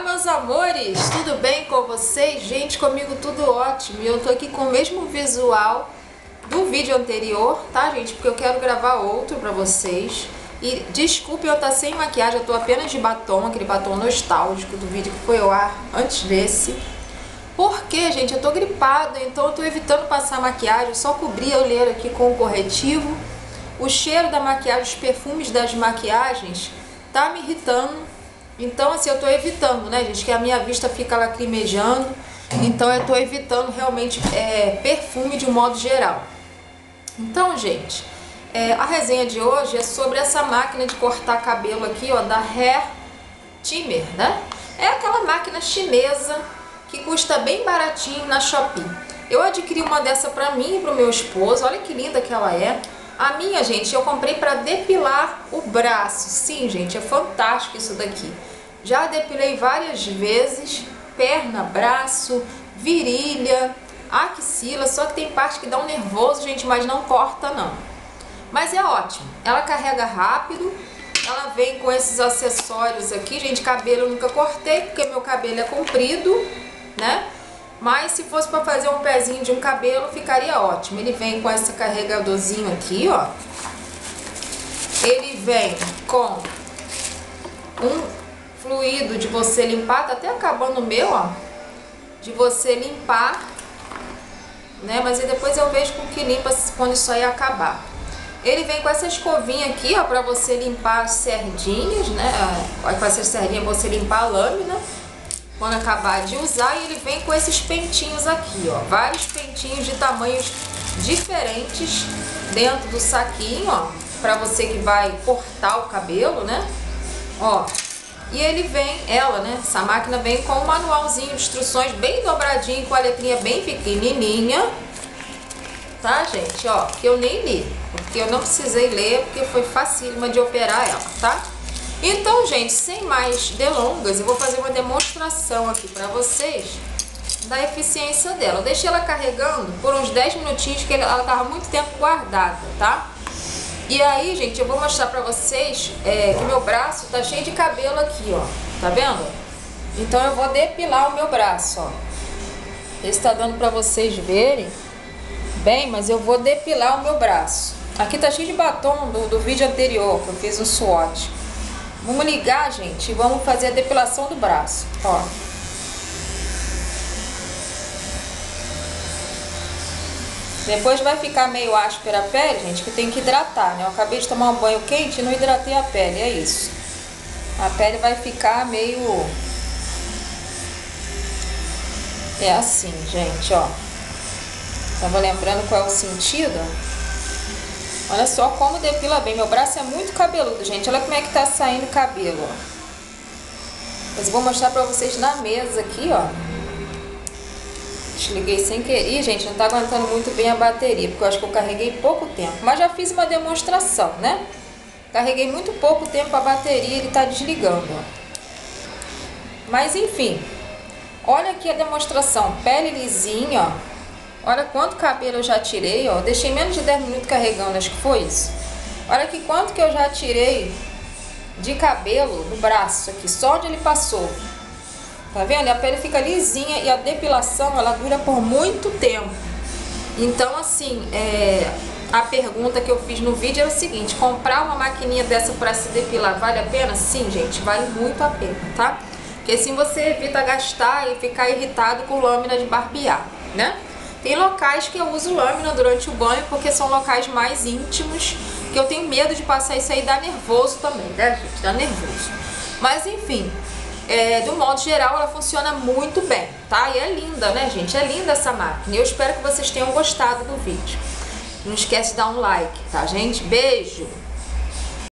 Olá, meus amores! Tudo bem com vocês? Gente, comigo tudo ótimo. E eu tô aqui com o mesmo visual do vídeo anterior, tá, gente? Porque eu quero gravar outro pra vocês. E desculpe eu estar tá sem maquiagem, eu tô apenas de batom, aquele batom nostálgico do vídeo que foi ao ar antes desse. Porque, gente, eu tô gripada, então eu tô evitando passar maquiagem, só cobri a olheira aqui com o corretivo. O cheiro da maquiagem, os perfumes das maquiagens, tá me irritando então, assim, eu tô evitando, né, gente, que a minha vista fica lacrimejando. Então, eu tô evitando realmente é, perfume de um modo geral. Então, gente, é, a resenha de hoje é sobre essa máquina de cortar cabelo aqui, ó, da Hair Timer, né? É aquela máquina chinesa que custa bem baratinho na Shopee. Eu adquiri uma dessa pra mim e pro meu esposo, olha que linda que ela é. A minha, gente, eu comprei para depilar o braço. Sim, gente, é fantástico isso daqui. Já depilei várias vezes, perna, braço, virilha, axila, só que tem parte que dá um nervoso, gente, mas não corta não. Mas é ótimo, ela carrega rápido, ela vem com esses acessórios aqui, gente, cabelo eu nunca cortei, porque meu cabelo é comprido, né? Mas se fosse para fazer um pezinho de um cabelo, ficaria ótimo. Ele vem com esse carregadorzinho aqui, ó. Ele vem com um fluido de você limpar, tá até acabando o meu, ó, de você limpar, né, mas aí depois eu vejo com que limpa quando isso aí acabar. Ele vem com essa escovinha aqui, ó, pra você limpar as sardinhas, né, com essa sardinha você limpar a lâmina, quando acabar de usar, e ele vem com esses pentinhos aqui, ó, vários pentinhos de tamanhos diferentes dentro do saquinho, ó, pra você que vai cortar o cabelo, né, ó, e ele vem, ela, né? Essa máquina vem com um manualzinho de instruções bem dobradinho, com a letrinha bem pequenininha. Tá, gente? Ó, que eu nem li, porque eu não precisei ler, porque foi facílima de operar ela, tá? Então, gente, sem mais delongas, eu vou fazer uma demonstração aqui pra vocês da eficiência dela. Eu deixei ela carregando por uns 10 minutinhos, que ela tava muito tempo guardada, tá? E aí, gente, eu vou mostrar pra vocês é, que meu braço tá cheio de cabelo aqui, ó. Tá vendo? Então eu vou depilar o meu braço, ó. Esse tá dando pra vocês verem bem, mas eu vou depilar o meu braço. Aqui tá cheio de batom do, do vídeo anterior, que eu fiz um swatch. Vamos ligar, gente, e vamos fazer a depilação do braço, ó. Depois vai ficar meio áspera a pele, gente, que tem que hidratar, né? Eu acabei de tomar um banho quente e não hidratei a pele, é isso. A pele vai ficar meio... É assim, gente, ó. Tava lembrando qual é o sentido. Olha só como depila bem. Meu braço é muito cabeludo, gente. Olha como é que tá saindo cabelo, ó. Mas vou mostrar pra vocês na mesa aqui, ó. Desliguei sem querer. Ih, gente, não tá aguentando muito bem a bateria, porque eu acho que eu carreguei pouco tempo. Mas já fiz uma demonstração, né? Carreguei muito pouco tempo a bateria, ele tá desligando. Mas enfim, olha aqui a demonstração. Pele lisinha, ó. Olha quanto cabelo eu já tirei, ó. Deixei menos de 10 minutos carregando, acho que foi isso. Olha aqui quanto que eu já tirei de cabelo no braço aqui, só onde ele passou. Tá vendo? A pele fica lisinha e a depilação ela dura por muito tempo. Então assim, é, a pergunta que eu fiz no vídeo é o seguinte, comprar uma maquininha dessa para se depilar vale a pena? Sim, gente, vale muito a pena, tá? Porque assim você evita gastar e ficar irritado com lâmina de barbear, né? Tem locais que eu uso lâmina durante o banho porque são locais mais íntimos, que eu tenho medo de passar isso aí e dar nervoso também, né, gente? Dá nervoso. Mas enfim, é, modo geral, ela funciona muito bem, tá? E é linda, né, gente? É linda essa máquina. Eu espero que vocês tenham gostado do vídeo. Não esquece de dar um like, tá, gente? Beijo!